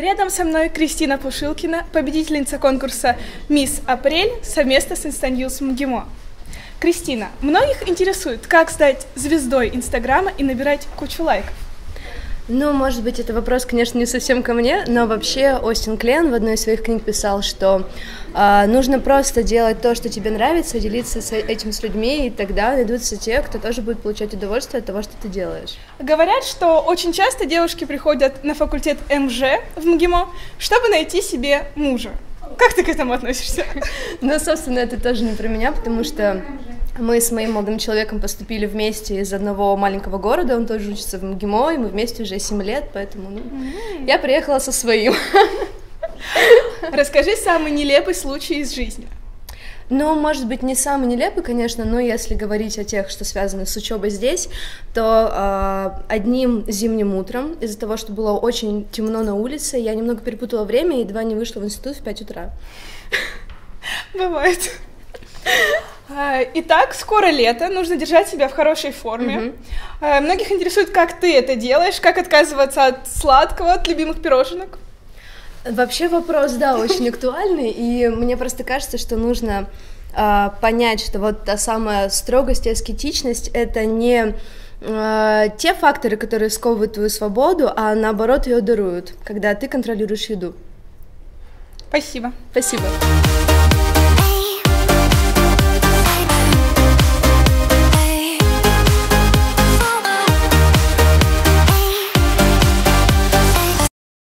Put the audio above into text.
Рядом со мной Кристина Пушилкина, победительница конкурса «Мисс Апрель» совместно с Инстаньюз МГИМО. Кристина, многих интересует, как стать звездой Инстаграма и набирать кучу лайков. Ну, может быть, это вопрос, конечно, не совсем ко мне, но вообще Остин Клен в одной из своих книг писал, что э, нужно просто делать то, что тебе нравится, делиться с этим с людьми, и тогда найдутся те, кто тоже будет получать удовольствие от того, что ты делаешь. Говорят, что очень часто девушки приходят на факультет МЖ в МГИМО, чтобы найти себе мужа. Как ты к этому относишься? Ну, собственно, это тоже не про меня, потому что мы с моим молодым человеком поступили вместе из одного маленького города, он тоже учится в МГИМО, и мы вместе уже 7 лет, поэтому ну, mm-hmm. я приехала со своим. Расскажи самый нелепый случай из жизни. Ну, может быть, не самый нелепый, конечно, но если говорить о тех, что связаны с учебой здесь, то э, одним зимним утром, из-за того, что было очень темно на улице, я немного перепутала время и едва не вышла в институт в 5 утра. Бывает. А, итак, скоро лето, нужно держать себя в хорошей форме. Mm-hmm. Многих интересует, как ты это делаешь, как отказываться от сладкого, от любимых пироженок. Вообще вопрос, да, очень актуальный, и мне просто кажется, что нужно э, понять, что вот та самая строгость и аскетичность — это не э, те факторы, которые сковывают твою свободу, а наоборот ее даруют, когда ты контролируешь еду. Спасибо. Спасибо.